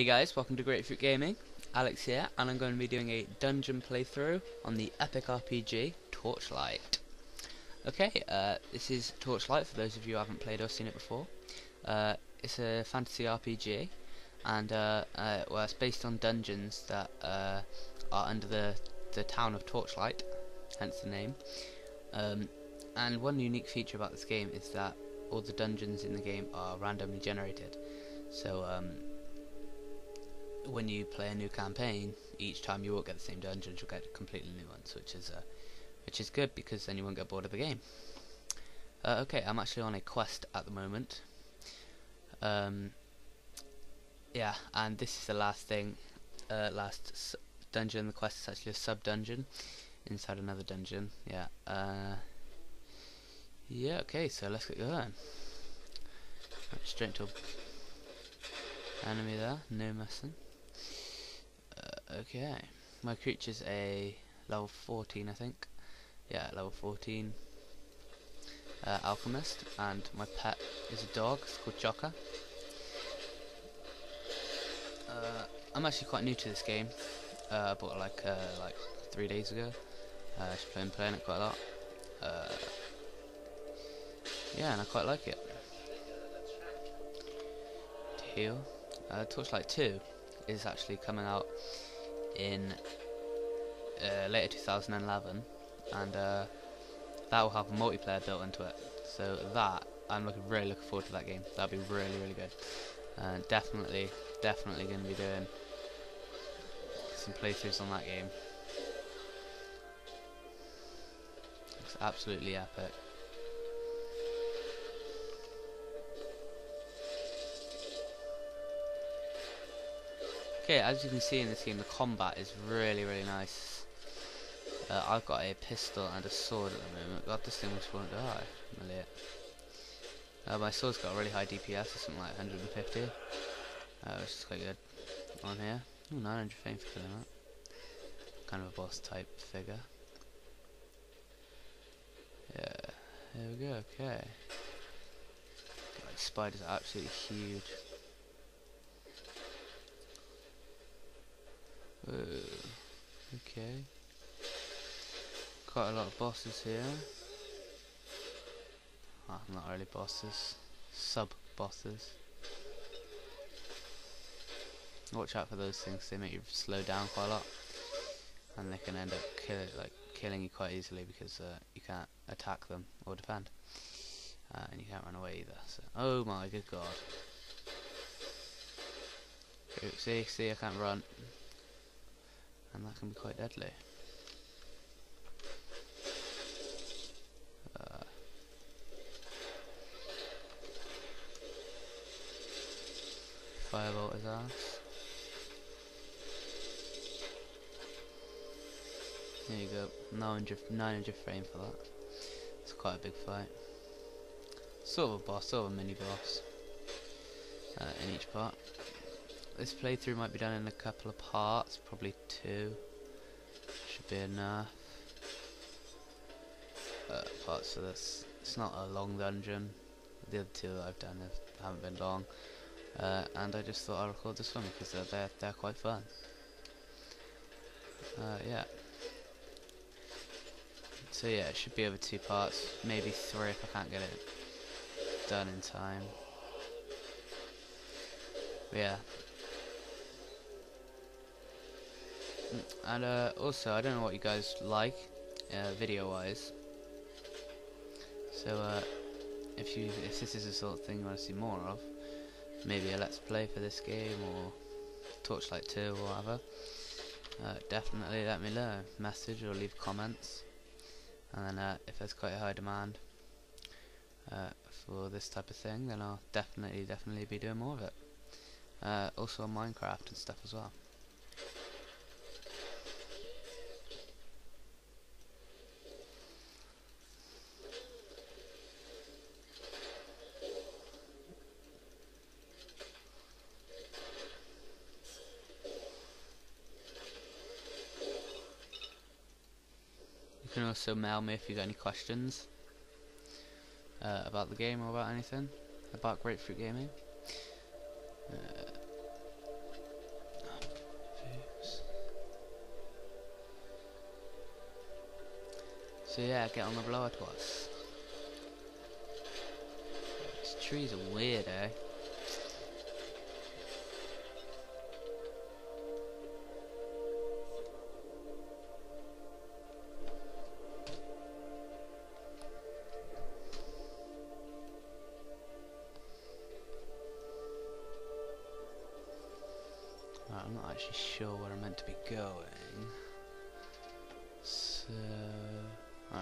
Hey guys, welcome to Grapefruit Gaming. Alex here, and I'm going to be doing a dungeon playthrough on the epic RPG Torchlight. Okay, uh, this is Torchlight for those of you who haven't played or seen it before. Uh, it's a fantasy RPG, and uh, uh, well, it's based on dungeons that uh, are under the the town of Torchlight, hence the name. Um, and one unique feature about this game is that all the dungeons in the game are randomly generated. So um, when you play a new campaign, each time you won't get the same dungeons, you'll get completely new ones, which is uh, which is good because then you won't get bored of the game. Uh, okay, I'm actually on a quest at the moment. Um, yeah, and this is the last thing, uh, last dungeon. The quest is actually a sub dungeon inside another dungeon. Yeah. Uh, yeah. Okay, so let's get going. Straight to enemy there. No messing. Okay, my creature's a level 14 I think. Yeah, level 14 uh, alchemist, and my pet is a dog, it's called Joka. Uh, I'm actually quite new to this game. Uh, I bought it like uh, like three days ago. Uh, I've been playing it quite a lot. Uh, yeah, and I quite like it. To heal, uh, Torchlight 2 is actually coming out in uh, later 2011 and uh, that will have multiplayer built into it. So that I'm looking really looking forward to that game. That'll be really really good. And definitely definitely going to be doing some playthroughs on that game. It's absolutely epic Okay, as you can see in this game, the combat is really, really nice. Uh, I've got a pistol and a sword at the moment. God, this thing just won't die. Uh, my sword's got a really high DPS, something like 150, uh, which is quite good. On here, Ooh, 900 fame for killing that. Kind of a boss type figure. Yeah, there we go. Okay. God, spiders are absolutely huge. Uh, okay. Quite a lot of bosses here. Ah, not really bosses. Sub-bosses. Watch out for those things, they make you slow down quite a lot. And they can end up kill like killing you quite easily because uh, you can't attack them or defend. Uh, and you can't run away either. So, oh my good god. See, see, I can't run and that can be quite deadly. Uh, firebolt his ass. There you go, 900, 900 fame for that. It's quite a big fight. Sort of a boss, sort of a mini boss uh, in each part. This playthrough might be done in a couple of parts, probably two. Should be enough. Uh, parts of this. It's not a long dungeon. The other two that I've done have, haven't been long. Uh, and I just thought I'd record this one because they're, they're, they're quite fun. Uh, yeah. So yeah, it should be over two parts, maybe three if I can't get it done in time. But yeah, and uh, also I don't know what you guys like uh, video wise so uh, if you if this is the sort of thing you want to see more of maybe a let's play for this game or Torchlight 2 or whatever uh, definitely let me know. Message or leave comments. And then uh, if there's quite a high demand uh, for this type of thing then I'll definitely definitely be doing more of it. Also on Minecraft and stuff as well You can also mail me if you've got any questions uh, about the game or about anything about Grapefruit Gaming. Uh, so yeah, get on the blower twice. These trees are weird, eh?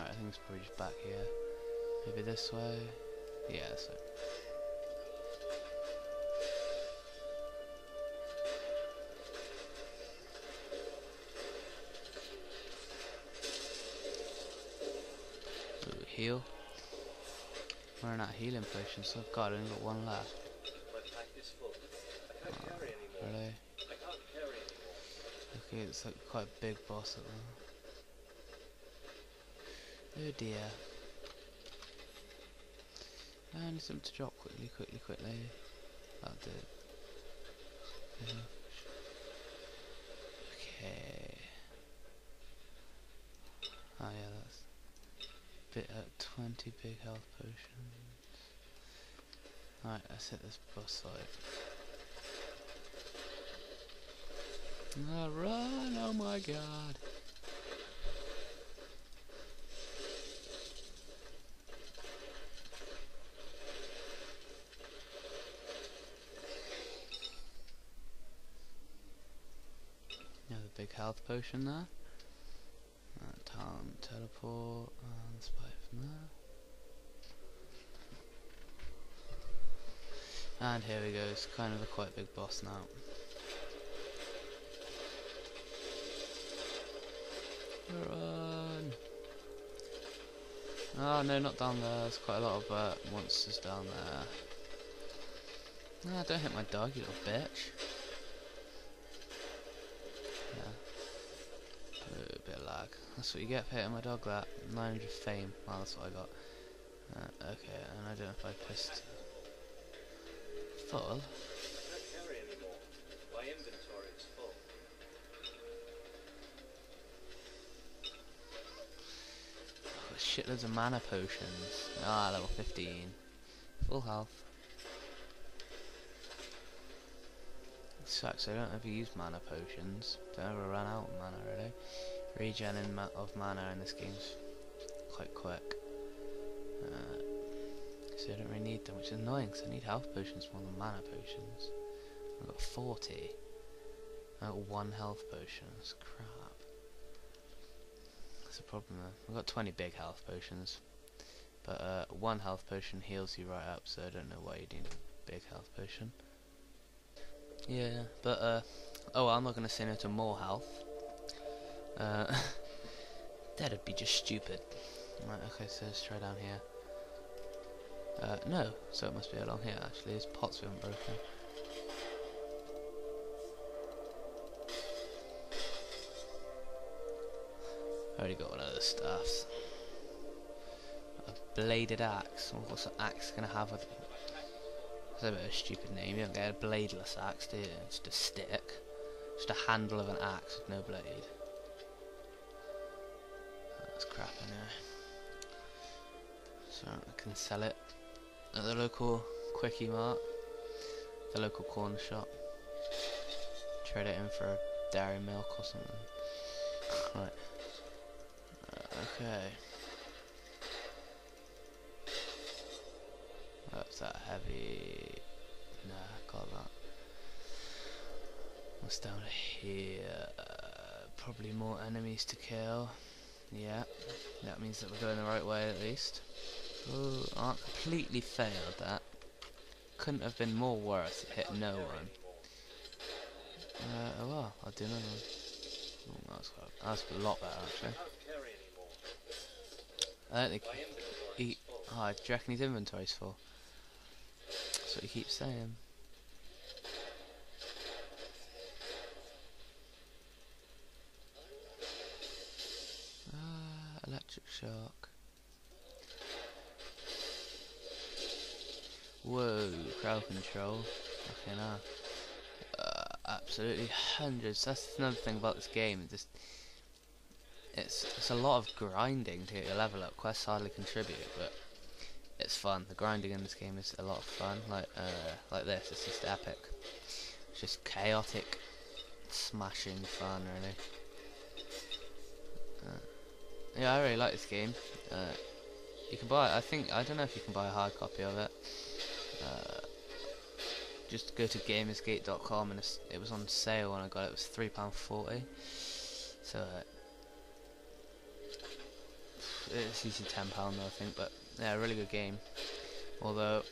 I think it's probably just back here. Maybe this way. Yeah, way. Ooh, heal. Out of healing potions, so I've got only got one left. Oh. Really? Okay, it's like quite a big boss at the Oh dear. I need something to drop quickly, quickly, quickly. That'll do. Yeah. Okay. Oh yeah, that's bit at 20 big health potions. Alright, let's hit this boss side. Ah, run! Oh my god! Another big health potion there. Uh, town teleport and spy from there. And here we go, it's kind of a quite big boss now. Run! Oh no, not down there. There's quite a lot of uh, monsters down there. Ah, don't hit my dog, you little bitch. That's what you get for hitting my dog. That 900 fame. Well, that's what I got. Uh, okay, and I don't know if I pissed full. Oh, shitloads of mana potions. Ah, level 15. Full health. Sucks, I don't ever use mana potions. Don't ever run out of mana, really. Regen ma of mana in this game's quite quick. Uh, so I don't really need them, which is annoying, because I need health potions more than mana potions. I've got 40. I've got one health potion, that's crap. That's a problem though. I've got 20 big health potions. But uh, one health potion heals you right up, so I don't know why you need a big health potion. Yeah, but uh, oh, I'm not gonna say no to more health. Uh, that'd be just stupid. Right, okay, so let's try down here. Uh, no, so it must be along here actually. There's pots we haven't broken. I Already got one of those stuffs. A bladed axe. What's an axe gonna have with it? That's a bit of a stupid name. You don't get a bladeless axe, do you? It's just a stick. Just a handle of an axe with no blade. Crap anyway. So I can sell it at the local quickie mart, the local corner shop. Trade it in for a dairy milk or something. Right. Uh, okay. That's that heavy. Nah, got that. What's down here? Uh, probably more enemies to kill. Yeah, that means that we're going the right way at least. Oh, I completely failed that. Couldn't have been more worse. It hit no one. Uh, oh well, I'll do another one. That's, that's a lot better actually. I. I don't think he. Oh, you reckon his inventory's full? That's what he keeps saying. Electric shock. Whoa, crowd control. Fucking hell. Uh, absolutely hundreds. That's another thing about this game. Just it's it's a lot of grinding to get your level up. Quests hardly contribute, but it's fun. The grinding in this game is a lot of fun. Like uh, like this, it's just epic. It's just chaotic, smashing fun, really. Yeah, I really like this game. Uh, you can buy. I think I don't know if you can buy a hard copy of it. Uh, just go to gamersgate.com and it was on sale when I got it. It was three pound forty. So uh, it's usually ten pound though I think, but yeah, really good game. Although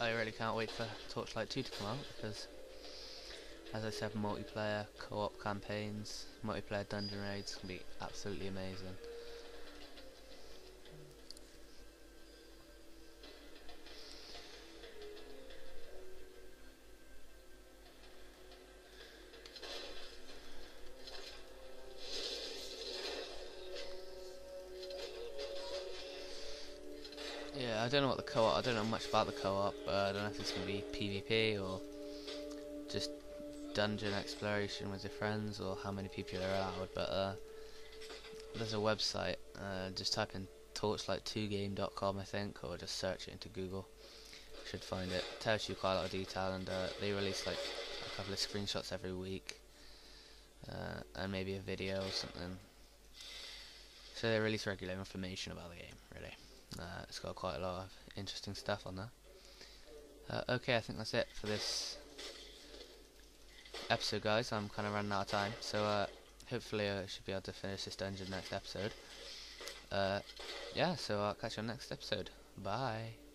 I really can't wait for Torchlight 2 to come out because, as I said, multiplayer co-op campaigns, multiplayer dungeon raids can be absolutely amazing. Yeah, I don't know what the co-op. I don't know much about the co-op. Uh, I don't know if it's gonna be PvP or just dungeon exploration with your friends, or how many people are allowed. But uh, there's a website. Uh, just type in torchlight2game.com, I think, or just search it into Google. Should find it. Tells you quite a lot of detail, and uh, they release like a couple of screenshots every week, uh, and maybe a video or something. So they release regular information about the game, really. Uh, it's got quite a lot of interesting stuff on there. Uh, okay, I think that's it for this episode, guys. I'm kind of running out of time, so uh, hopefully I should be able to finish this dungeon next episode. Uh, yeah, so I'll catch you on next episode. Bye.